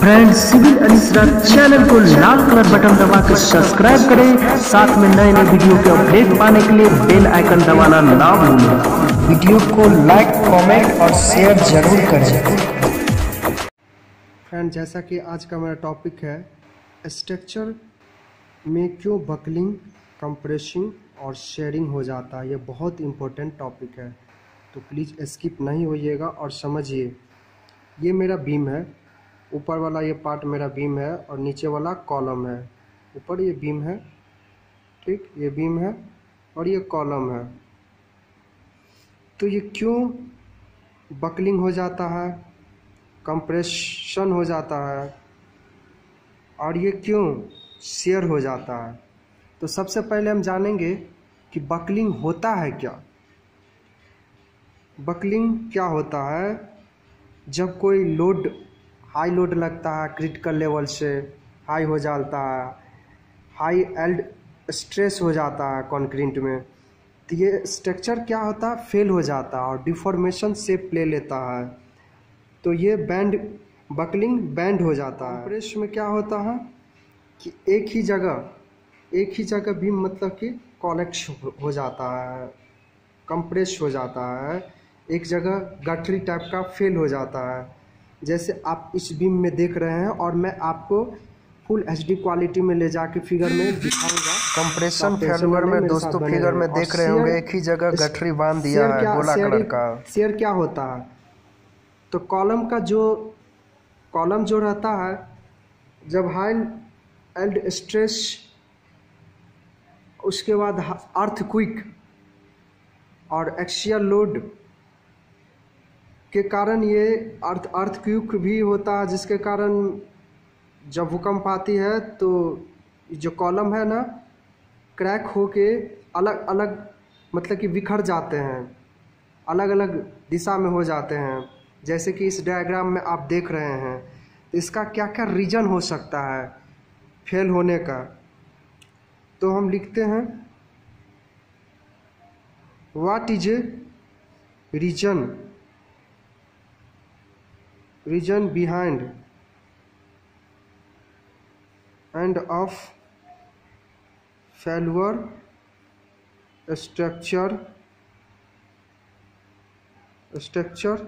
Friend civil अनिसरा channel को लाल colour button दबा कर सब्सक्राइब करें। साथ में नए नए वीडियो के अपडेट पाने के लिए बेल आइकन दबाना ना भूलें। वीडियो को लाइक कमेंट और शेयर ज़रूर करें। फ्रेंड जैसा कि आज का मेरा टॉपिक है स्ट्रक्चर में क्यों बकलिंग कंप्रेसिंग और शेयरिंग हो जाता है? ये बहुत इंपॉर्टेंट टॉपिक है। तो प्लीज़ स्किप नहीं होइएगा और समझिए। ये मेरा बीम है। ऊपर वाला ये पार्ट मेरा बीम है और नीचे वाला कॉलम है। ऊपर ये बीम है, ठीक? ये बीम है और ये कॉलम है। तो ये क्यों बकलिंग हो जाता है? कंप्रेशन हो जाता है। और ये क्यों शेयर हो जाता है? तो सबसे पहले हम जानेंगे कि बकलिंग होता है क्या। बकलिंग क्या होता है? जब कोई लोड हाई लोड लगता है क्रिटिकल लेवल से हाई हो जाता है हाई एल्ड स्ट्रेस हो जाता है कंक्रीट में। तो ये स्ट्रक्चर क्या होता? है फेल हो जाता है और डिफॉर्मेशन शेप ले लेता है। तो ये बैंड बकलिंग बैंड हो जाता है। प्रेस में क्या होता है? कि एक ही जगह, एक ही जगह भी मतलब कि कॉलेक्श हो जाता है कंप्रेस हो जाता है। एक जगह गठरी टाइप का फेल हो जाता है। जैसे आप इस बीम में देख रहे हैं और मैं आपको फुल एचडी क्वालिटी में ले जाके फिगर में दिखाऊँगा। कंप्रेशन फेलुअर में दोस्तों फिगर में देख रहे होंगे एक ही जगह गठरी बाँध दिया है गोला कलर का। शेयर क्या होता? है तो कॉलम का जो कॉलम जो रहता है जब हाई एल्ड स्ट्रेस उसके बाद अर्थ क्विक और एक्शियल लोड के कारण ये अर्थ अर्थ क्यूक भी होता है, जिसके कारण जब भूकंप आती है तो जो कॉलम है ना, क्रैक हो के अलग अलग मतलब कि बिखर जाते हैं, अलग अलग दिशा में हो जाते हैं। जैसे कि इस डायग्राम में आप देख रहे हैं तो इसका क्या क्या रीजन हो सकता है फेल होने का। तो हम लिखते हैं what is reason reason behind and of failure structure structure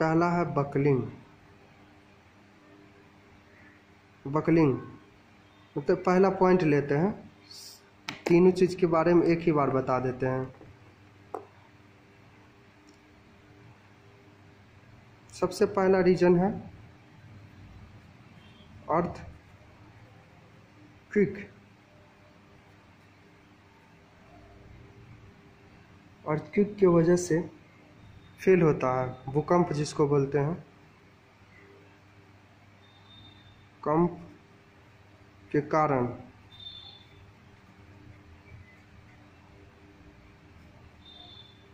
पहला है बकलिंग बकलिंग मतलब पहला पॉइंट लेते हैं तीनों चीज़ के बारे में एक ही बार बता देते हैं। सबसे पहला रीजन है अर्थ। क्विक। अर्थ क्विक की वजह से फेल होता है। भूकंप जिसको बोलते हैं। कंप के कारण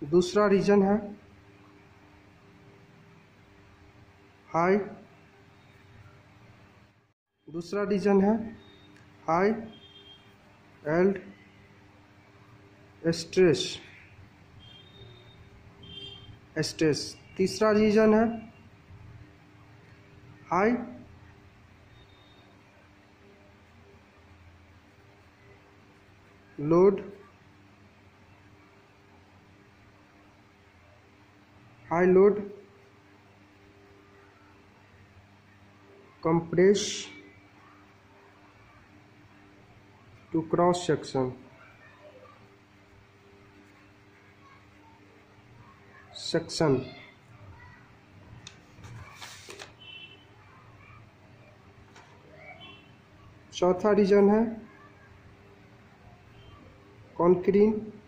दूसरा रीजन है। हाई दूसरा रीजन है। High yield stress. स्ट्रेस। तीसरा रीजन है। High load. High load compress to cross section section चौथा रीजन है concrete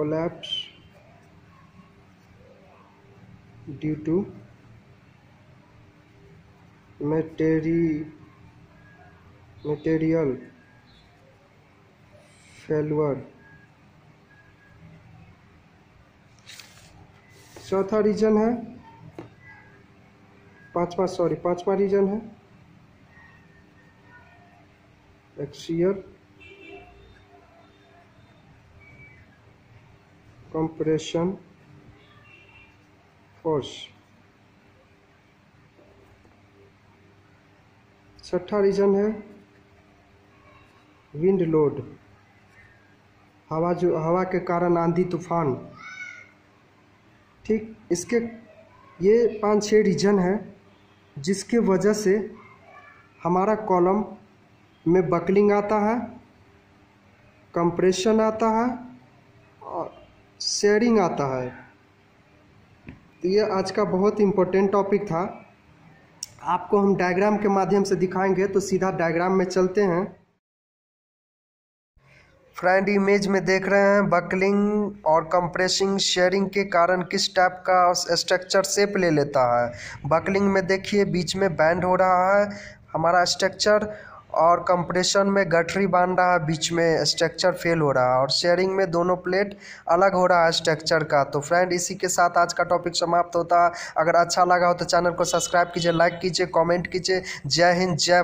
collapse due to materi material failure चौथा रीजन है पांचवा सॉरी पांचवा रीजन है एक्सियर कंप्रेशन फोर्स छठा रीजन है विंड लोड हवा जो, हवा के कारण आंधी तूफ़ान। ठीक, इसके, ये पाँच छः रीजन है, जिसके वजह से हमारा कॉलम में बकलिंग आता है कंप्रेशन आता है, और शेयरिंग आता है। तो ये आज का बहुत इम्पोर्टेंट टॉपिक था। आपको हम डायग्राम के माध्यम से दिखाएँगे तो सीधा डायग्राम में चलते हैं। फ्रेंड इमेज में देख रहे हैं बकलिंग और कंप्रेसिंग शेयरिंग के कारण किस टाइप का स्ट्रक्चर शेप ले लेता है। बकलिंग में देखिए, बीच में बैंड हो रहा है। हमारा स्ट्रक्चर और कंप्रेशन में गठरी बाँध रहा है, बीच में स्ट्रक्चर फेल हो रहा है और शेयरिंग में दोनों प्लेट अलग हो रहा है स्ट्रक्चर का। तो फ्रेंड इसी के साथ आज का टॉपिक समाप्त होता। है अगर अच्छा लगा हो तो चैनल को सब्सक्राइब कीजिए लाइक कीजिए कमेंट कीजिए। जय हिंद, जय